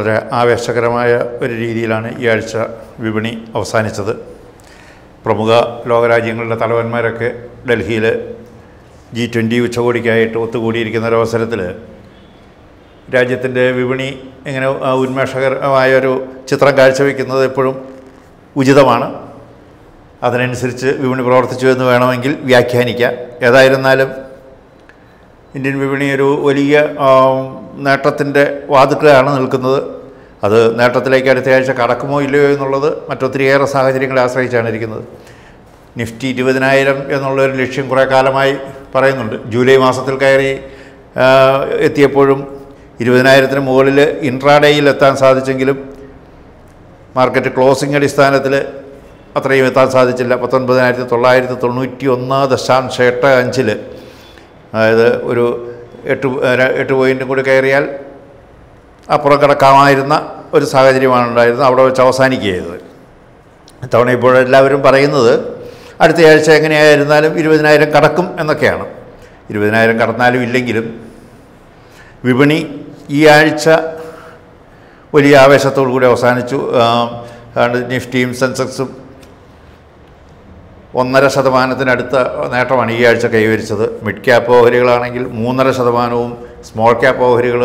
വളരെ ആവേശകരമായ ഒരു രീതിയിലാണ് ഈ ആഴ്ച വിപണി അവസാനിച്ചത്. പ്രമുഖ ലോകരാജ്യങ്ങളുടെ തലവന്മാരൊക്കെ ഡൽഹിയിൽ ജി ട്വന്റി ഉച്ചകോടിക്കായിട്ട് ഒത്തുകൂടിയിരിക്കുന്ന ഒരവസരത്തിൽ രാജ്യത്തിന്റെ വിപണി ഇങ്ങനെ ഉന്മേഷകരമായ ഒരു ചിത്രം കാഴ്ചവെക്കുന്നത് എപ്പോഴും ഉചിതമാണ്. അതിനനുസരിച്ച് വിപണി പ്രവർത്തിച്ചു എന്ന് വേണമെങ്കിൽ വ്യാഖ്യാനിക്കാം. ഏതായിരുന്നാലും ഇന്ത്യൻ വിപണി ഒരു വലിയ നേട്ടത്തിന്റെ വാതുക്കളാണ് നിൽക്കുന്നത്. അത് നേട്ടത്തിലേക്ക് അടുത്ത ആഴ്ച കടക്കുമോ ഇല്ലയോ എന്നുള്ളത് മറ്റൊത്തിരിയേറെ സാഹചര്യങ്ങളെ ആശ്രയിച്ചാണ് ഇരിക്കുന്നത്. നിഫ്റ്റി ഇരുപതിനായിരം എന്നുള്ളൊരു ലക്ഷ്യം കുറേ കാലമായി പറയുന്നുണ്ട്. ജൂലൈ മാസത്തിൽ കയറി എത്തിയപ്പോഴും ഇരുപതിനായിരത്തിന് മുകളിൽ ഇൻട്രാഡേയിൽ എത്താൻ സാധിച്ചെങ്കിലും മാർക്കറ്റ് ക്ലോസിംഗ് അടിസ്ഥാനത്തിൽ അത്രയും എത്താൻ സാധിച്ചില്ല. പത്തൊൻപതിനായിരത്തി തൊള്ളായിരത്തി തൊണ്ണൂറ്റി ഒന്ന് ദശാംശം എട്ട് അഞ്ചിൽ അതായത് ഒരു എട്ട് എട്ട് പോയിന്റും കൂടി കയറിയാൽ അപ്പുറം കിടക്കാമായിരുന്ന ഒരു സാഹചര്യമാണ് ഉണ്ടായിരുന്നത്. അവിടെ വെച്ച് അവസാനിക്കുകയത് ഇത്തവണ ഇപ്പോൾ എല്ലാവരും പറയുന്നത് അടുത്ത ആഴ്ച എങ്ങനെയായിരുന്നാലും ഇരുപതിനായിരം കടക്കും എന്നൊക്കെയാണ്. ഇരുപതിനായിരം കടന്നാലും ഇല്ലെങ്കിലും വിപണി ഈ ആഴ്ച വലിയ ആവേശത്തോടു കൂടി അവസാനിച്ചു. നിഫ്റ്റിയും സെൻസെക്സും ഒന്നര ശതമാനത്തിനടുത്ത നേട്ടമാണ് ഈ ആഴ്ച കൈവരിച്ചത്. മിഡ് ക്യാപ്പ് ഓഹരികളാണെങ്കിൽ മൂന്നര ശതമാനവും സ്മോൾ ക്യാപ്പ് ഓഹരികൾ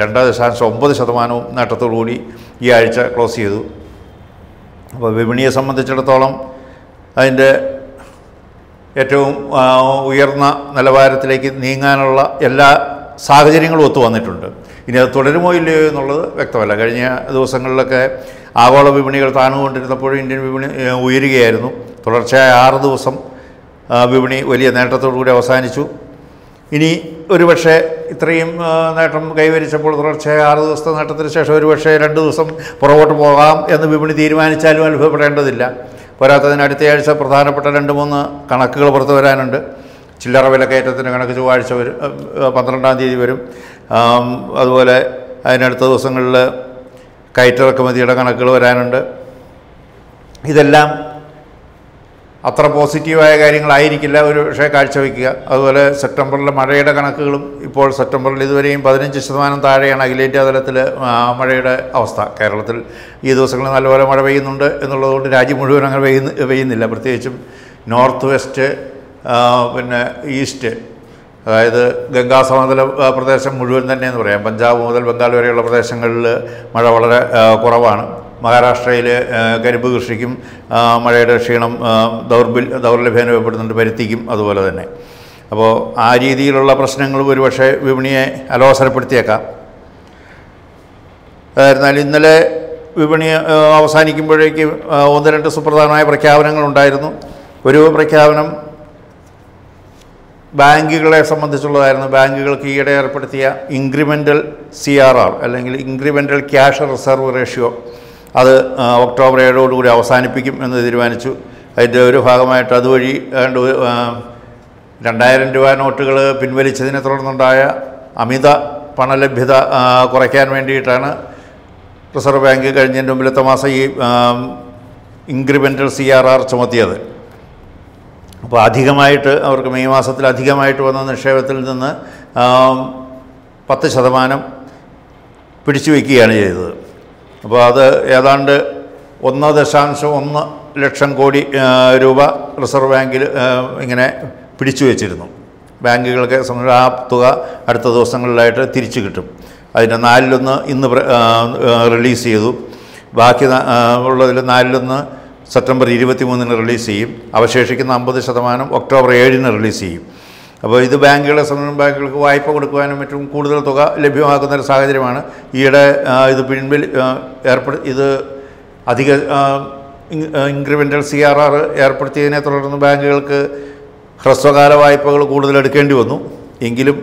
രണ്ട് ദശാംശം ഒമ്പത് ശതമാനവും നേട്ടത്തോടുകൂടി ഈ ആഴ്ച ക്ലോസ് ചെയ്തു. അപ്പോൾ വിപണിയെ സംബന്ധിച്ചിടത്തോളം അതിന്റെ ഏറ്റവും ഉയർന്ന നിലവാരത്തിലേക്ക് നീങ്ങാനുള്ള എല്ലാ സാഹചര്യങ്ങളും ഒത്തു വന്നിട്ടുണ്ട്. ഇനി അത് തുടരുമോ ഇല്ലയോ എന്നുള്ളത് വ്യക്തമല്ല. കഴിഞ്ഞ ദിവസങ്ങളിലൊക്കെ ആഗോള വിപണികൾ താണുകൊണ്ടിരുന്നപ്പോഴും ഇന്ത്യൻ വിപണി ഉയരുകയായിരുന്നു. തുടർച്ചയായ ആറ് ദിവസം വിപണി വലിയ നേട്ടത്തോടു കൂടി അവസാനിച്ചു. ഇനി ഒരുപക്ഷെ ഇത്രയും നേട്ടം കൈവരിച്ചപ്പോൾ തുടർച്ചയായ ആറ് ദിവസത്തെ നേട്ടത്തിന് ശേഷം ഒരുപക്ഷെ രണ്ട് ദിവസം പുറകോട്ട് പോകാം എന്ന് വിപണി തീരുമാനിച്ചാലും അത്ഭുതപ്പെടേണ്ടതില്ല പോരാത്തതിന് അടുത്തയാഴ്ച പ്രധാനപ്പെട്ട രണ്ട് മൂന്ന് കണക്കുകൾ പുറത്തു വരാനുണ്ട്. ചില്ലറ വിലക്കയറ്റത്തിന്റെ കണക്ക് ചൊവ്വാഴ്ച വരും പന്ത്രണ്ടാം തീയതി വരും. അതുപോലെ അതിനടുത്ത ദിവസങ്ങളിൽ കയറ്റിറക്കുമതിയുടെ കണക്കുകൾ വരാനുണ്ട്. ഇതെല്ലാം അത്ര പോസിറ്റീവായ കാര്യങ്ങളായിരിക്കില്ല ഒരു പക്ഷേ കാഴ്ചവെക്കുക അതുപോലെ സെപ്റ്റംബറിലെ മഴയുടെ കണക്കുകളും ഇപ്പോൾ സെപ്റ്റംബറിൽ ഇതുവരെയും പതിനഞ്ച് ശതമാനം താഴെയാണ് അഖിലേന്ത്യാ തലത്തിൽ മഴയുടെ അവസ്ഥ. കേരളത്തിൽ ഈ ദിവസങ്ങളിൽ നല്ലപോലെ മഴ പെയ്യുന്നുണ്ട് എന്നുള്ളതുകൊണ്ട് രാജ്യം മുഴുവൻ അങ്ങനെ പെയ്യുന്ന പെയ്യുന്നില്ല. പ്രത്യേകിച്ചും നോർത്ത് വെസ്റ്റ് പിന്നെ ഈസ്റ്റ് അതായത് ഗംഗാ സമതല പ്രദേശം മുഴുവൻ തന്നെയെന്ന് പറയാം. പഞ്ചാബ് മുതൽ ബംഗാൾ വരെയുള്ള പ്രദേശങ്ങളിൽ മഴ വളരെ കുറവാണ്. മഹാരാഷ്ട്രയിൽ കരിമ്പ് കൃഷിക്കും മഴയുടെ ക്ഷീണം ദൗർബിൽ ദൗർലഭ്യം അനുഭവപ്പെടുന്നുണ്ട് പരുത്തിക്കും അതുപോലെ തന്നെ. അപ്പോൾ ആ രീതിയിലുള്ള പ്രശ്നങ്ങളും ഒരുപക്ഷെ വിപണിയെ അലോസരപ്പെടുത്തിയേക്കാം. അതായിരുന്നാൽ ഇന്നലെ വിപണി അവസാനിക്കുമ്പോഴേക്ക് ഒന്ന് രണ്ട് സുപ്രധാനമായ പ്രഖ്യാപനങ്ങളുണ്ടായിരുന്നു ഒരു പ്രഖ്യാപനം ബാങ്കുകളെ സംബന്ധിച്ചുള്ളതായിരുന്നു. ബാങ്കുകൾക്ക് ഈയിടെ ഏർപ്പെടുത്തിയ ഇൻക്രിമെന്റൽ സി ആർ ആർ അല്ലെങ്കിൽ ഇൻക്രിമെന്റൽ ക്യാഷ് റിസർവ് റേഷ്യോ അത് ഒക്ടോബർ ഏഴോടുകൂടി അവസാനിപ്പിക്കും എന്ന് തീരുമാനിച്ചു. അതിന്റെ ഒരു ഭാഗമായിട്ട് അതുവഴി രണ്ടായിരം രൂപ നോട്ടുകൾ പിൻവലിച്ചതിനെ തുടർന്നുണ്ടായ അമിത പണലഭ്യത കുറയ്ക്കാൻ വേണ്ടിയിട്ടാണ് റിസർവ് ബാങ്ക് കഴിഞ്ഞതിന്റെ മുമ്പിലത്തെ മാസം ഈ ഇൻക്രിമെന്റൽ സി ആർ ആർ ചുമത്തിയത്. അപ്പോൾ അധികമായിട്ട് അവർക്ക് മെയ് മാസത്തിൽ അധികമായിട്ട് വന്ന നിക്ഷേപത്തിൽ നിന്ന് പത്ത് ശതമാനം പിടിച്ചു വയ്ക്കുകയാണ് ചെയ്തത്. അപ്പോൾ അത് ഏതാണ്ട് ഒന്ന് ദശാംശം ഒന്ന് ലക്ഷം കോടി രൂപ റിസർവ് ബാങ്കിൽ ഇങ്ങനെ പിടിച്ചു വെച്ചിരുന്നു. ബാങ്കുകൾക്ക് സംബന്ധിച്ച് ആ തുക അടുത്ത ദിവസങ്ങളിലായിട്ട് തിരിച്ചു കിട്ടും. അതിന്റെ നാലിലൊന്ന് ഇന്ന് റിലീസ് ചെയ്തു. ബാക്കി ഉള്ളതിൽ നാലിലൊന്ന് സെപ്റ്റംബർ ഇരുപത്തി മൂന്നിന് റിലീസ് ചെയ്യും. അവശേഷിക്കുന്ന അമ്പത് ശതമാനം ഒക്ടോബർ ഏഴിന് റിലീസ് ചെയ്യും. അപ്പോൾ ഇത് ബാങ്കുകളെ സംബന്ധിച്ച് ബാങ്കുകൾക്ക് വായ്പ കൊടുക്കുവാനും മറ്റും കൂടുതൽ തുക ലഭ്യമാക്കുന്ന ഒരു സാഹചര്യമാണ്. ഈയിടെ ഇത് പിൻപിൽ ഏർപ്പെടു ഇത് അധിക ഇൻക്രിമെന്റൽ സി ആർ ആർ ഏർപ്പെടുത്തിയതിനെ തുടർന്ന് ബാങ്കുകൾക്ക് ഹ്രസ്വകാല വായ്പകൾ കൂടുതൽ എടുക്കേണ്ടി വന്നു. എങ്കിലും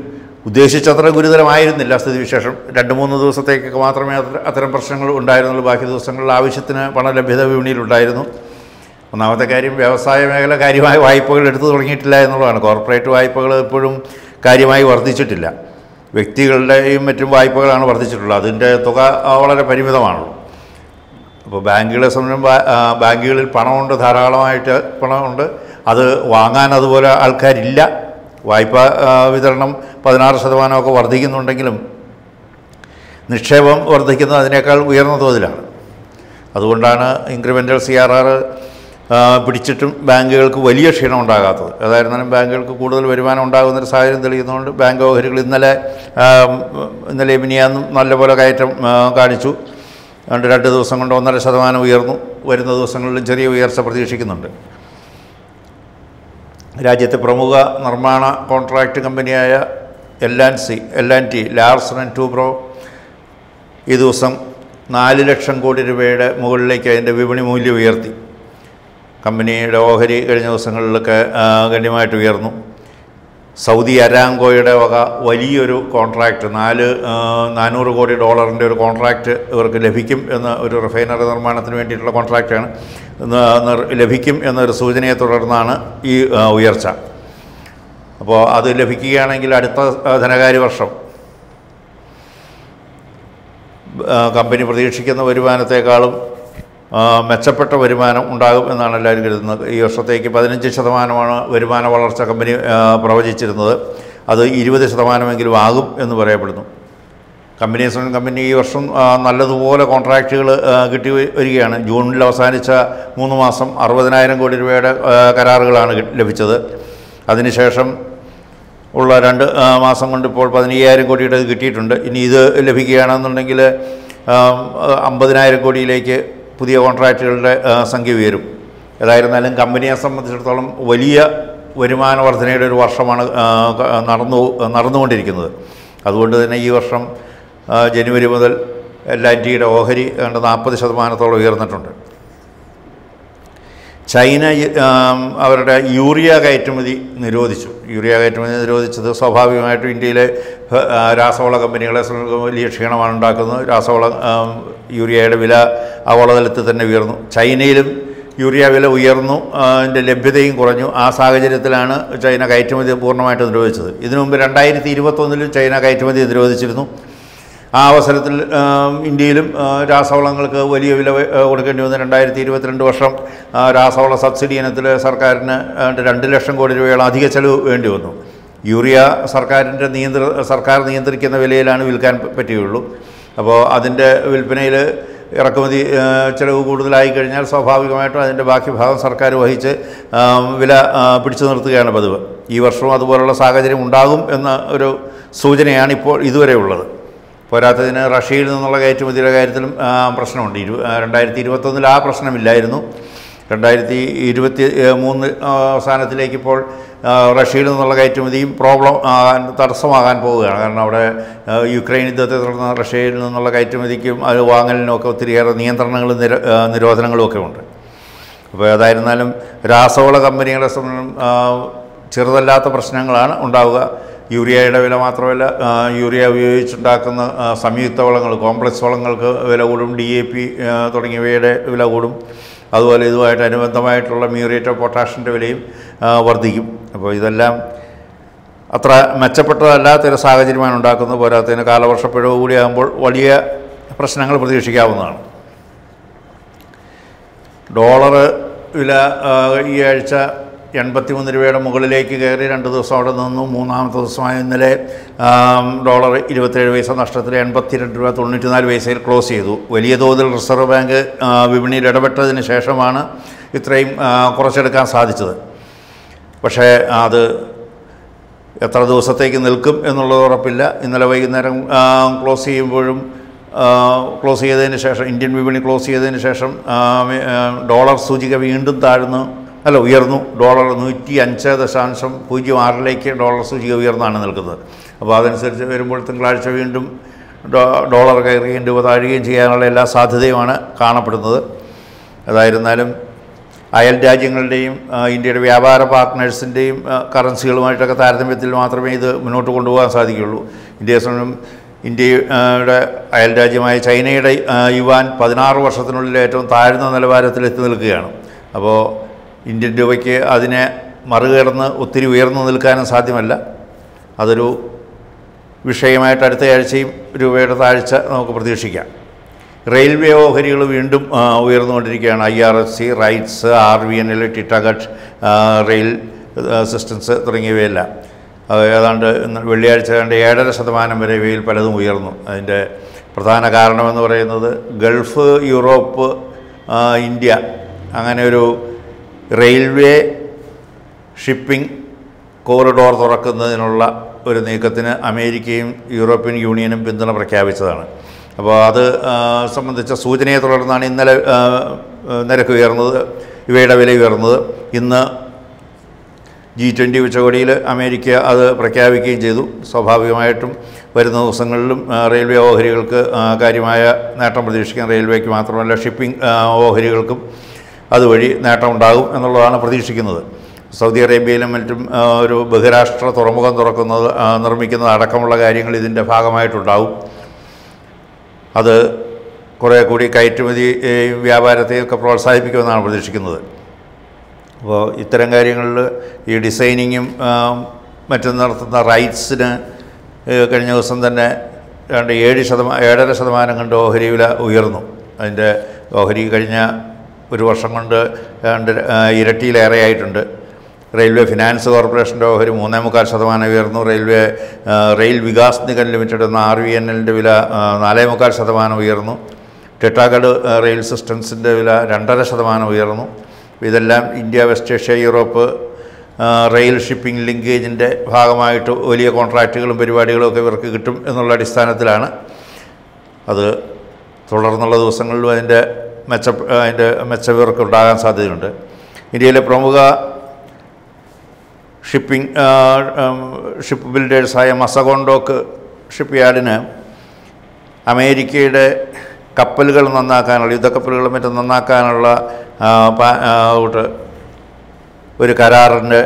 ഉദ്ദേശിച്ചത്ര ഗുരുതരമായിരുന്നില്ല സ്ഥിതിവിശേഷം. രണ്ട് മൂന്ന് ദിവസത്തേക്കൊക്കെ മാത്രമേ അത്തരം പ്രശ്നങ്ങൾ ഉണ്ടായിരുന്നുള്ളൂ. ബാക്കി ദിവസങ്ങളിൽ ആവശ്യത്തിന് പണലഭ്യത വിപണിയിലുണ്ടായിരുന്നു. ഒന്നാമത്തെ കാര്യം വ്യവസായ മേഖല കാര്യമായ വായ്പകൾ എടുത്തു തുടങ്ങിയിട്ടില്ല എന്നുള്ളതാണ്. കോർപ്പറേറ്റ് വായ്പകൾ ഇപ്പോഴും കാര്യമായി വർദ്ധിച്ചിട്ടില്ല. വ്യക്തികളുടെയും മറ്റും വായ്പകളാണ് വർദ്ധിച്ചിട്ടുള്ളത്. അതിന്റെ തുക വളരെ പരിമിതമാണല്ലോ അപ്പോൾ ബാങ്കുകളെ സംബന്ധിച്ച് ബാങ്കുകളിൽ പണമുണ്ട് ധാരാളമായിട്ട് പണമുണ്ട്. അത് വാങ്ങാൻ അതുപോലെ ആൾക്കാരില്ല. വായ്പ വിതരണം പതിനാറ് ശതമാനമൊക്കെ വർദ്ധിക്കുന്നുണ്ടെങ്കിലും നിക്ഷേപം വർദ്ധിക്കുന്നത് അതിനേക്കാൾ ഉയർന്ന തോതിലാണ്. അതുകൊണ്ടാണ് ഇൻക്രിമെന്റൽ സി ആർ ആർ പിടിച്ചിട്ടും ബാങ്കുകൾക്ക് വലിയ ക്ഷീണം ഉണ്ടാകാത്തത്. ഏതായിരുന്നാലും ബാങ്കുകൾക്ക് കൂടുതൽ വരുമാനം ഉണ്ടാകുന്നൊരു സാഹചര്യം തെളിയുന്നതുകൊണ്ട് ബാങ്ക് ഓഹരികൾ ഇന്നലെ ഇന്നലെ മിനിയാന്നും നല്ലപോലെ കയറ്റം കാണിച്ചു. രണ്ട് രണ്ട് ദിവസം കൊണ്ട് ഒന്നര ശതമാനം ഉയർന്നു. വരുന്ന ദിവസങ്ങളിലും ചെറിയ ഉയർച്ച പ്രതീക്ഷിക്കുന്നുണ്ട്. രാജ്യത്തെ പ്രമുഖ നിർമ്മാണ കോൺട്രാക്റ്റ് കമ്പനിയായ L and C L and T Larsen and Toubro. ഈ ദിവസം നാല് ലക്ഷം കോടി രൂപയുടെ മുകളിലേക്ക് അതിന്റെ വിപണി മൂല്യം ഉയർത്തി. കമ്പനിയുടെ ഓഹരി കഴിഞ്ഞ ദിവസങ്ങളിലൊക്കെ ഗണ്യമായിട്ട് ഉയർന്നു. സൗദി അരാങ്കോയുടെ വക വലിയൊരു കോൺട്രാക്റ്റ് നാല് നാനൂറ് കോടി ഡോളറിന്റെ ഒരു കോൺട്രാക്റ്റ് ഇവർക്ക് ലഭിക്കും എന്ന ഒരു റിഫൈനറി നിർമ്മാണത്തിന് വേണ്ടിയിട്ടുള്ള കോൺട്രാക്റ്റാണ് ലഭിക്കും എന്നൊരു സൂചനയെ തുടർന്നാണ് ഈ ഉയർച്ച. അപ്പോൾ അത് ലഭിക്കുകയാണെങ്കിൽ അടുത്ത ധനകാര്യ വർഷം കമ്പനി പ്രതീക്ഷിക്കുന്ന വരുമാനത്തെക്കാളും മെച്ചപ്പെട്ട വരുമാനം ഉണ്ടാകും എന്നാണ് എല്ലാവരും കരുതുന്നത്. ഈ വർഷത്തേക്ക് പതിനഞ്ച് ശതമാനമാണ് വരുമാന വളർച്ച കമ്പനി പ്രവചിച്ചിരുന്നത്. അത് ഇരുപത് ശതമാനമെങ്കിലും ആകും എന്ന് പറയപ്പെടുന്നു. കമ്പനി കമ്പനി ഈ വർഷം നല്ലതുപോലെ കോൺട്രാക്റ്റുകൾ കിട്ടി വരികയാണ്. ജൂണിൽ അവസാനിച്ച മൂന്ന് മാസം അറുപതിനായിരം കോടി രൂപയുടെ കരാറുകളാണ് ലഭിച്ചത്. അതിനുശേഷം ഉള്ള രണ്ട് മാസം കൊണ്ട് ഇപ്പോൾ പതിനയ്യായിരം കോടിയുടെ കിട്ടിയിട്ടുണ്ട്. ഇനി ഇത് ലഭിക്കുകയാണെന്നുണ്ടെങ്കിൽ അമ്പതിനായിരം കോടിയിലേക്ക് പുതിയ കോൺട്രാക്റ്റുകളുടെ സംഖ്യ ഉയരും. ഏതായിരുന്നാലും കമ്പനിയെ സംബന്ധിച്ചിടത്തോളം വലിയ വരുമാന വർധനയുടെ ഒരു വർഷമാണ് നടന്നു നടന്നുകൊണ്ടിരിക്കുന്നത്. അതുകൊണ്ട് തന്നെ ഈ വർഷം ജനുവരി മുതൽ ഐ ഓഹരി ഏതാണ്ട് നാൽപ്പത് ശതമാനത്തോളം ഉയർന്നിട്ടുണ്ട്. ചൈന അവരുടെ യൂറിയ കയറ്റുമതി നിരോധിച്ചു. യൂറിയ കയറ്റുമതി നിരോധിച്ചത് സ്വാഭാവികമായിട്ടും ഇന്ത്യയിലെ രാസവള കമ്പനികളെ വലിയ ക്ഷീണമാണ് ഉണ്ടാക്കുന്നത്. രാസവള യൂറിയയുടെ വില ആഗോളതലത്തിൽ തന്നെ ഉയർന്നു. ചൈനയിലും യൂറിയ വില ഉയർന്നു അതിന്റെ ലഭ്യതയും കുറഞ്ഞു. ആ സാഹചര്യത്തിലാണ് ചൈന കയറ്റുമതി പൂർണമായിട്ട് നിരോധിച്ചത്. ഇതിനു മുമ്പ് രണ്ടായിരത്തി ഇരുപത്തൊന്നിലും ചൈന കയറ്റുമതി നിരോധിച്ചിരുന്നു. ആ അവസരത്തിൽ ഇന്ത്യയിലും രാസവളങ്ങൾക്ക് വലിയ വില കൊടുക്കേണ്ടി വന്നു. രണ്ടായിരത്തി ഇരുപത്തിരണ്ട് വർഷം രാസവള സബ്സിഡി ഇനത്തിൽ സർക്കാരിന് രണ്ട് ലക്ഷം കോടി രൂപയോളം അധിക ചെലവ് വേണ്ടി വന്നു. യൂറിയ സർക്കാരിന്റെ നിയന്ത്ര സർക്കാർ നിയന്ത്രിക്കുന്ന വിലയിലാണ് വിൽക്കാൻ പറ്റുകയുള്ളൂ. അപ്പോൾ അതിന്റെ വിൽപ്പനയിൽ ഇറക്കുമതി ചിലവ് കൂടുതലായി കഴിഞ്ഞാൽ സ്വാഭാവികമായിട്ടും അതിന്റെ ബാക്കി ഭാഗം സർക്കാർ വഹിച്ച് വില പിടിച്ചു നിർത്തുകയാണ് പതിവ്. ഈ വർഷവും അതുപോലുള്ള സാഹചര്യം ഉണ്ടാകും എന്ന ഒരു സൂചനയാണ് ഇപ്പോൾ ഇതുവരെ ഉള്ളത്. പോരാത്തതിന് റഷ്യയിൽ നിന്നുള്ള കയറ്റുമതിയുടെ കാര്യത്തിലും പ്രശ്നമുണ്ട്. ഇരു രണ്ടായിരത്തി ഇരുപത്തൊന്നിൽ ആ പ്രശ്നമില്ലായിരുന്നു. രണ്ടായിരത്തി ഇരുപത്തി മൂന്ന് അവസാനത്തിലേക്കിപ്പോൾ റഷ്യയിൽ നിന്നുള്ള കയറ്റുമതിയും പ്രോബ്ലം തടസ്സമാകാൻ പോവുകയാണ്. കാരണം അവിടെ യുക്രൈൻ യുദ്ധത്തെ തുടർന്ന് റഷ്യയിൽ നിന്നുള്ള കയറ്റുമതിക്കും അത് വാങ്ങലിനും ഒക്കെ ഒത്തിരിയേറെ നിയന്ത്രണങ്ങളും നിര നിരോധനങ്ങളും ഒക്കെ ഉണ്ട്. അപ്പോൾ അതായിരുന്നാലും രാസവള കമ്പനികളെ സംബന്ധിച്ചും ചെറുതല്ലാത്ത പ്രശ്നങ്ങളാണ് ഉണ്ടാവുക. യൂറിയയുടെ വില മാത്രമല്ല യൂറിയ ഉപയോഗിച്ചുണ്ടാക്കുന്ന സംയുക്ത വളങ്ങൾ കോംപ്ലക്സ് വളങ്ങൾക്ക് വില കൂടും ഡി എ പി തുടങ്ങിയവയുടെ വില കൂടും. അതുപോലെ ഇതുമായിട്ട് അനുബന്ധമായിട്ടുള്ള മ്യൂറേറ്റ് ഓഫ് പൊട്ടാഷിന്റെ വിലയും വർദ്ധിക്കും. അപ്പോൾ ഇതെല്ലാം അത്ര മെച്ചപ്പെട്ടതല്ലാത്തൊരു സാഹചര്യമാണ് ഉണ്ടാക്കുന്നത്. പോരാത്തതിന് കാലവർഷപ്പിഴവ് കൂടിയാകുമ്പോൾ വലിയ പ്രശ്നങ്ങൾ പ്രതീക്ഷിക്കാവുന്നതാണ്. ഡോളർ വില ഈ ആഴ്ച എൺപത്തി മൂന്ന് രൂപയുടെ മുകളിലേക്ക് കയറി രണ്ട് ദിവസം അവിടെ നിന്നു. മൂന്നാമത്തെ ദിവസമായ ഇന്നലെ ഡോളർ ഇരുപത്തേഴ് പൈസ നഷ്ടത്തിൽ എൺപത്തിരണ്ട് രൂപ തൊണ്ണൂറ്റിനാല് പൈസയിൽ ക്ലോസ് ചെയ്തു. വലിയ തോതിൽ റിസർവ് ബാങ്ക് വിപണിയിൽ ഇടപെട്ടതിന് ശേഷമാണ് ഇത്രയും കുറച്ചെടുക്കാൻ സാധിച്ചത്. പക്ഷേ അത് എത്ര ദിവസത്തേക്ക് നിൽക്കും എന്നുള്ളത് ഉറപ്പില്ല. ഇന്നലെ വൈകുന്നേരം ക്ലോസ് ചെയ്യുമ്പോഴും ക്ലോസ് ചെയ്തതിന് ശേഷം ഇന്ത്യൻ വിപണി ക്ലോസ് ചെയ്തതിന് ശേഷം ഡോളർ സൂചിക വീണ്ടും താഴ്ന്നു. അല്ല ഉയർന്നു. ഡോളർ നൂറ്റി അഞ്ച് ദശാംശം പൂജ്യം ആറിലേക്ക് ഡോളർ സൂചിക ഉയർന്നാണ് നിൽക്കുന്നത്. അപ്പോൾ അതനുസരിച്ച് വരുമ്പോൾ തിങ്കളാഴ്ച വീണ്ടും ഡോളർ കയറുകയും രൂപ താഴുകയും ചെയ്യാനുള്ള എല്ലാ സാധ്യതയുമാണ് കാണപ്പെടുന്നത്. ഏതായിരുന്നാലും അയൽ രാജ്യങ്ങളുടെയും ഇന്ത്യയുടെ വ്യാപാര പാർട്ട്നേഴ്സിന്റെയും കറൻസികളുമായിട്ടൊക്കെ താരതമ്യത്തിൽ മാത്രമേ ഇത് മുന്നോട്ട് കൊണ്ടുപോകാൻ സാധിക്കുകയുള്ളൂ. ഇന്ത്യയെ സംബന്ധിച്ചും ഇന്ത്യയുടെ അയൽ രാജ്യമായ ചൈനയുടെ യുവാൻ പതിനാറ് വർഷത്തിനുള്ളിൽ ഏറ്റവും താഴ്ന്ന നിലവാരത്തിൽ എത്തി നിൽക്കുകയാണ്. അപ്പോൾ ഇന്ത്യൻ രൂപയ്ക്ക് അതിനെ മറികടന്ന് ഒത്തിരി ഉയർന്നു നിൽക്കാനും സാധ്യമല്ല. അതൊരു വിഷയമായിട്ട് അടുത്ത ആഴ്ചയും രൂപയുടെ താഴ്ച നമുക്ക് പ്രതീക്ഷിക്കാം. റെയിൽവേ ഓഹരികൾ വീണ്ടും ഉയർന്നുകൊണ്ടിരിക്കുകയാണ്. I R S C RITES R V N L Titagarh rail assistance തുടങ്ങിയവയെല്ലാം. ഏതാണ്ട് വെള്ളിയാഴ്ച ഏതാണ്ട് ഏഴര ശതമാനം വരെ ഇവയിൽ പലതും ഉയർന്നു. അതിന്റെ പ്രധാന കാരണമെന്ന് പറയുന്നത് ഗൾഫ് യൂറോപ്പ് ഇന്ത്യ അങ്ങനെ ഒരു റെയിൽവേ ഷിപ്പിംഗ് കോറിഡോർ തുറക്കുന്നതിനുള്ള ഒരു നീക്കത്തിന് അമേരിക്കയും യൂറോപ്യൻ യൂണിയനും പിന്തുണ പ്രഖ്യാപിച്ചതാണ്. അപ്പോൾ അത് സംബന്ധിച്ച സൂചനയെ തുടർന്നാണ് ഇന്നലെ നിരക്ക് ഉയർന്നത് ഇവയുടെ വില ഉയർന്നത്. ഇന്ന് ജി ട്വന്റി ഉച്ചകോടിയിൽ അമേരിക്ക അത് പ്രഖ്യാപിക്കുകയും ചെയ്തു. സ്വാഭാവികമായിട്ടും വരുന്ന ദിവസങ്ങളിലും റെയിൽവേ ഓഹരികൾക്ക് കാര്യമായ നേട്ടം പ്രതീക്ഷിക്കാൻ റെയിൽവേക്ക് മാത്രമല്ല ഷിപ്പിംഗ് ഓഹരികൾക്കും അതുവഴി നേട്ടമുണ്ടാകും എന്നുള്ളതാണ് പ്രതീക്ഷിക്കുന്നത്. സൗദി അറേബ്യയിലും മറ്റും ഒരു ബഹിരാഷ്ട്ര തുറമുഖം തുറക്കുന്നത് നിർമ്മിക്കുന്നത് അടക്കമുള്ള കാര്യങ്ങൾ ഇതിന്റെ ഭാഗമായിട്ടുണ്ടാകും. അത് കുറേ കൂടി കയറ്റുമതി വ്യാപാരത്തെയൊക്കെ പ്രോത്സാഹിപ്പിക്കുമെന്നാണ് പ്രതീക്ഷിക്കുന്നത്. അപ്പോൾ ഇത്തരം കാര്യങ്ങളിൽ ഈ ഡിസൈനിങ്ങും മറ്റും നടത്തുന്ന റൈറ്റ്സിന് കഴിഞ്ഞ ദിവസം തന്നെ രണ്ട് ഏഴ് ശതമാനം ഏഴര ശതമാനം കണ്ട് ഓഹരി വില ഉയർന്നു. അതിന്റെ ഓഹരി കഴിഞ്ഞ ഒരു വർഷം കൊണ്ട് രണ്ട് ഇരട്ടിയിലേറെ ഇരട്ടിയിലേറെയായിട്ടുണ്ട്. റെയിൽവേ ഫിനാൻസ് കോർപ്പറേഷന്റെ ഓഹരി മൂന്നേ മുക്കാൽ ശതമാനം ഉയർന്നു. Railway rail Vikas Nigam limited എന്ന ആർ വി എൻ എല്ലിന്റെ വില നാലേ മുക്കാൽ ശതമാനം ഉയർന്നു. ടെട്ടാഗഡ് റെയിൽ സിസ്റ്റംസിന്റെ വില രണ്ടര ശതമാനം ഉയർന്നു. ഇതെല്ലാം India west Asia Europe rail shipping ലിങ്കേജിന്റെ ഭാഗമായിട്ട് വലിയ കോൺട്രാക്റ്റുകളും പരിപാടികളും ഒക്കെ ഇവർക്ക് കിട്ടും എന്നുള്ള അടിസ്ഥാനത്തിലാണ്. അത് തുടർന്നുള്ള ദിവസങ്ങളിലും അതിന്റെ മെച്ച അതിന്റെ മെച്ചം ഇവർക്ക് ഉണ്ടാകാൻ സാധ്യതയുണ്ട്. ഇന്ത്യയിലെ പ്രമുഖ ഷിപ്പിംഗ് ഷിപ്പ് ബിൽഡേഴ്സായ മസഗോണ്ടോക്ക് ഷിപ്പ് യാർഡിന് അമേരിക്കയുടെ കപ്പലുകൾ നന്നാക്കാനുള്ള യുദ്ധക്കപ്പലുകളും മറ്റും നന്നാക്കാനുള്ള ഒരു കരാറിന്റെ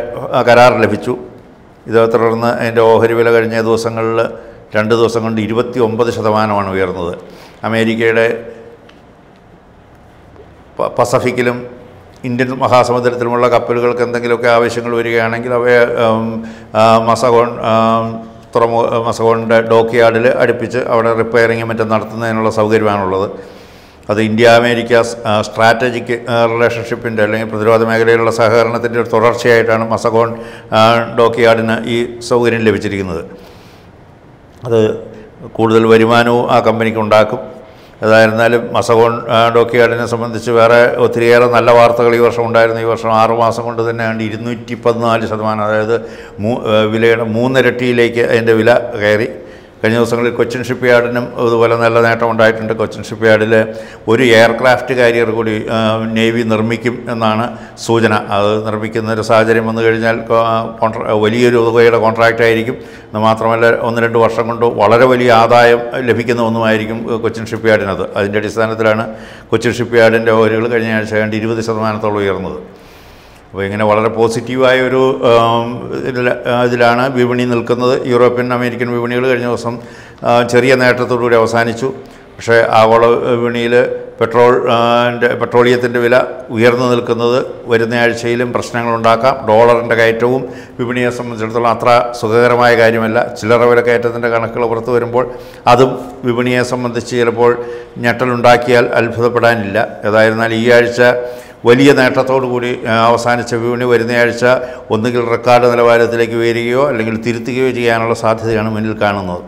കരാർ ലഭിച്ചു. ഇതേ തുടർന്ന് അതിന്റെ ഓഹരി വില കഴിഞ്ഞ ദിവസങ്ങളിൽ രണ്ട് ദിവസം കൊണ്ട് ഇരുപത്തി ഒമ്പത് ശതമാനമാണ് ഉയർന്നത്. അമേരിക്കയുടെ പസഫിക്കിലും ഇന്ത്യൻ മഹാസമുദ്രത്തിലുമുള്ള കപ്പലുകൾക്ക് എന്തെങ്കിലുമൊക്കെ ആവശ്യങ്ങൾ വരികയാണെങ്കിൽ അവയെ മസഗോൺ തുറമുഖ മസഗോണിന്റെ ഡോക്ക് യാർഡിൽ അടുപ്പിച്ച് അവിടെ റിപ്പയറിങ്ങും മറ്റും നടത്തുന്നതിനുള്ള സൗകര്യമാണുള്ളത്. അത് ഇന്ത്യ അമേരിക്ക സ്ട്രാറ്റജിക് റിലേഷൻഷിപ്പിന്റെ അല്ലെങ്കിൽ പ്രതിരോധ മേഖലയിലുള്ള സഹകരണത്തിന്റെ ഒരു തുടർച്ചയായിട്ടാണ് മസഗോൺ ഡോക്ക് യാർഡിന് ഈ സൗകര്യം ലഭിച്ചിരിക്കുന്നത്. അത് കൂടുതൽ വരുമാനവും ആ കമ്പനിക്ക് ഉണ്ടാക്കും. ഏതായിരുന്നാലും മസഗോൺ ഡോക്കിയാർഡിനെ സംബന്ധിച്ച് വേറെ ഒത്തിരിയേറെ നല്ല വാർത്തകൾ ഈ വർഷം ഉണ്ടായിരുന്നു. ഈ വർഷം ആറ് മാസം കൊണ്ട് തന്നെ ഏതാണ്ട് ഇരുന്നൂറ്റി പതിനാല് ശതമാനം അതായത് വിലയുടെ മൂന്നിരട്ടിയിലേക്ക് അതിന്റെ വില കയറി. കഴിഞ്ഞ ദിവസങ്ങളിൽ കൊച്ചിൻ ഷിപ്പ് യാർഡിനും ഇതുപോലെ നല്ല നേട്ടം ഉണ്ടായിട്ടുണ്ട്. കൊച്ചിൻ ഷിപ്പ് യാർഡിൽ ഒരു എയർക്രാഫ്റ്റ് കാരിയർ കൂടി നേവി നിർമ്മിക്കും എന്നാണ് സൂചന. അത് നിർമ്മിക്കുന്ന ഒരു സാഹചര്യം വന്നു കഴിഞ്ഞാൽ കോൺട്രാ വലിയൊരു തുകയുടെ കോൺട്രാക്റ്റ് ആയിരിക്കും. എന്ന് മാത്രമല്ല ഒന്ന് രണ്ട് വർഷം കൊണ്ട് വളരെ വലിയ ആദായം ലഭിക്കുന്ന ഒന്നുമായിരിക്കും കൊച്ചിൻ ഷിപ്പ് യാർഡിനത് അതിന്റെ അടിസ്ഥാനത്തിലാണ് കൊച്ചിൻ ഷിപ്പ് യാർഡിന്റെ ഓഹരികൾ കഴിഞ്ഞ ആഴ്ച കണ്ട് ഇരുപത് ശതമാനത്തോളം ഉയർന്നത്. അപ്പോൾ ഇങ്ങനെ വളരെ പോസിറ്റീവായ ഒരു ഇതിലാണ് വിപണി നിൽക്കുന്നത്. യൂറോപ്യൻ അമേരിക്കൻ വിപണികൾ കഴിഞ്ഞ ദിവസം ചെറിയ നേട്ടത്തോടുകൂടി അവസാനിച്ചു. പക്ഷേ ആഗോള വിപണിയിൽ പെട്രോൾ പെട്രോളിയത്തിന്റെ വില ഉയർന്നു നിൽക്കുന്നത് വരുന്ന ആഴ്ചയിലും പ്രശ്നങ്ങളുണ്ടാക്കാം ഡോളറിന്റെ കയറ്റവും വിപണിയെ സംബന്ധിച്ചിടത്തോളം അത്ര സുഖകരമായ കാര്യമല്ല. ചില്ലറ വില കയറ്റത്തിന്റെ കണക്കുകൾ പുറത്തു വരുമ്പോൾ അതും വിപണിയെ സംബന്ധിച്ച് ചിലപ്പോൾ ഞെട്ടലുണ്ടാക്കിയാൽ അത്ഭുതപ്പെടാനില്ല. ഏതായിരുന്നാൽ ഈ ആഴ്ച വലിയ നേട്ടത്തോടു കൂടി അവസാനിച്ച വിപണി വരുന്നയാഴ്ച ഒന്നുകിൽ റെക്കോർഡ് നിലവാരത്തിലേക്ക് ഉയരുകയോ അല്ലെങ്കിൽ തിരുത്തുകയോ ചെയ്യാനുള്ള സാധ്യതയാണ് മുന്നിൽ കാണുന്നത്.